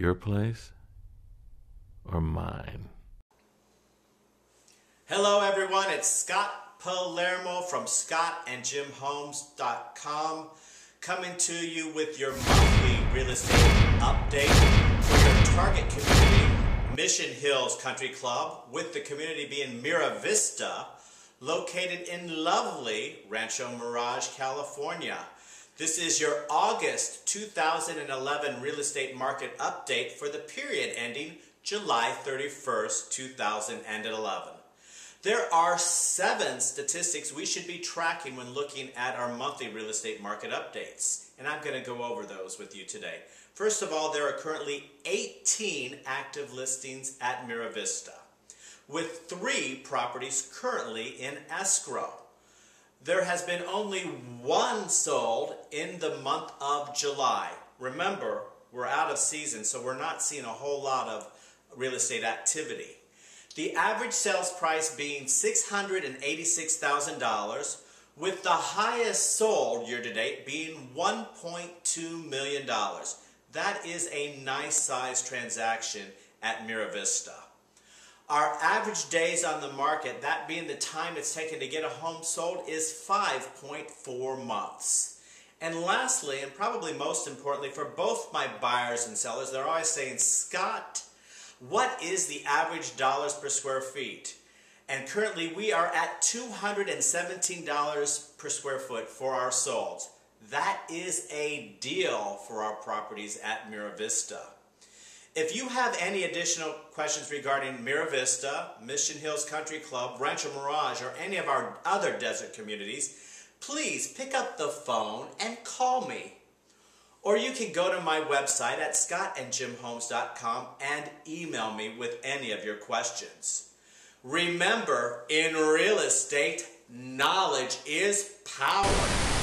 Your place or mine? Hello, everyone. It's Scott Palermo from scottandjimhomes.com coming to you with your monthly real estate update for your target community, Mission Hills Country Club, with the community being Mira Vista, located in lovely Rancho Mirage, California. This is your August 2011 real estate market update for the period ending July 31st, 2011. There are seven statistics we should be tracking when looking at our monthly real estate market updates, and I'm going to go over those with you today. First of all, there are currently 18 active listings at Mira Vista, with three properties currently in escrow. There has been only one sold in the month of July. Remember, we're out of season, so we're not seeing a whole lot of real estate activity. The average sales price being $686,000, with the highest sold year to date being $1.2 million. That is a nice size transaction at Mira Vista. Our average days on the market, that being the time it's taken to get a home sold, is 5.4 months. And lastly, and probably most importantly for both my buyers and sellers, they're always saying, Scott, what is the average dollars per square feet? And currently we are at $217 per square foot for our solds. That is a deal for our properties at Mira Vista. If you have any additional questions regarding Mira Vista, Mission Hills Country Club, Rancho Mirage, or any of our other desert communities, please pick up the phone and call me. Or you can go to my website at scottandjimhomes.com and email me with any of your questions. Remember, in real estate, knowledge is power.